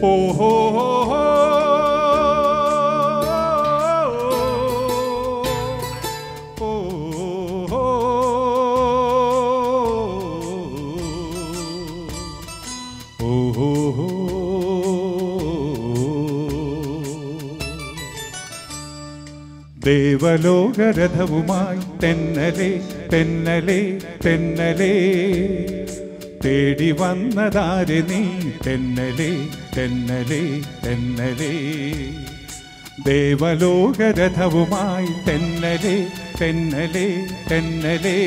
ഓഹോ ദേവലോകരഥവുമായി തെന്നലെ തെന്നലെ തെന്നലെ തേടി വന്നതാരെ നീ? തെന്നലേ തെന്നലേ തെന്നലേ. ദേവലോകരഥവുമായി തെന്നലേ തെന്നലേ തെന്നലേ.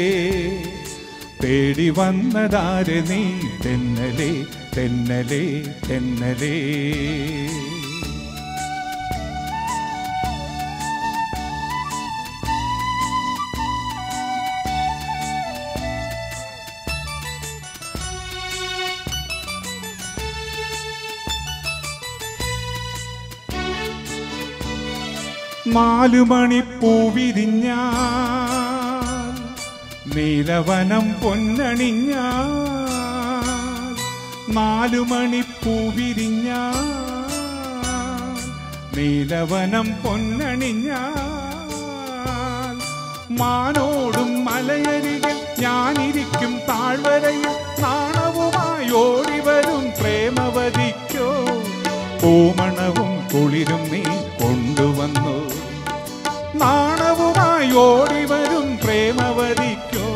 തേടി വന്നതാരെ നീ? തെന്നലേ തെന്നലേ തെന്നലെ. നാലു മണി പൂവിരിഞ്ഞ നീലവനം പൊന്നണിഞ്ഞ നാലു മണി പൂവിരിഞ്ഞ നീലവനം പൊന്നണിഞ്ഞ മാനോടും മലയരികിൽ ഞാനിരിക്കും താഴ്വരയിൽ നാണവുമായി ഓടിവരും പ്രേമവതിക്കോ. പൂമണവും കുളിരും നീ കൊണ്ടുവന്നു നാണവുമായി ഓടി വരും പ്രേമവതിക്കോ?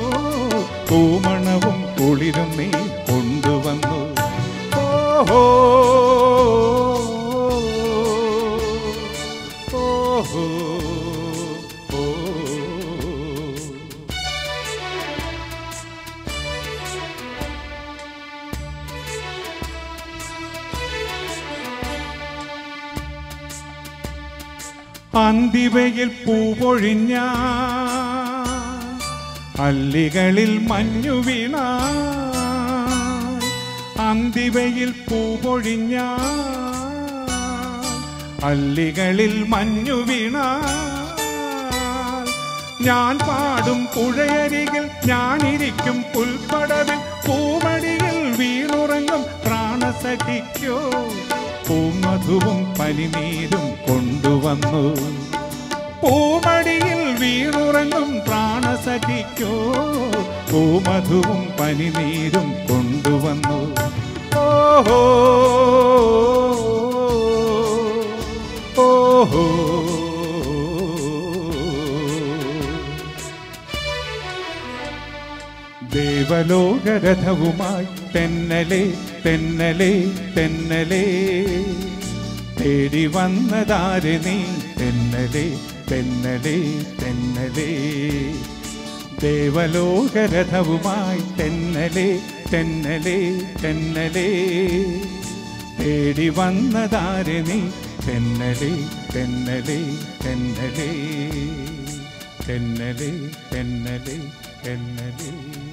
പൂമണവും കുളിരും നീ കൊണ്ടുവന്നു. ഓഹോ. ഓഹോ. അന്തിവയിൽ പൂപൊഴിഞ്ഞ അല്ലികളിൽ മഞ്ഞു വീണ അന്തിവയിൽ പൂപൊഴിഞ്ഞ അല്ലികളിൽ മഞ്ഞു വീണ ഞാൻ പാടും പുഴയരികിൽ ഞാനിരിക്കും പുൽപ്പടവിൽ പൂമടിയിൽ വീണുറങ്ങും പ്രാണസഖിക്കോ പൂമധുവും പനിനീരും കൊണ്ടുവന്നു. പൂമടിയിൽ വീണുറങ്ങും പ്രാണസഖിക്കോ. പൂമധുവും പനിനീരും കൊണ്ടുവന്നു. ഓഹോ. ഓഹോ. ദേവലോകരഥവുമായി തെന്നലേ തെന്നലേ തെന്നലെ. തേടി വന്നതാരെ നീ? തെന്നലേ തെന്നലേ തെന്നലേ. ദേവലോകരഥവുമായി തെന്നലേ തെന്നലേ തെന്നലേ. തേടി വന്നതാരെ നീ? തെന്നലേ തെന്നലേ തെന്നലേ. തെന്നലേ തെന്നലേ തെന്നലെ.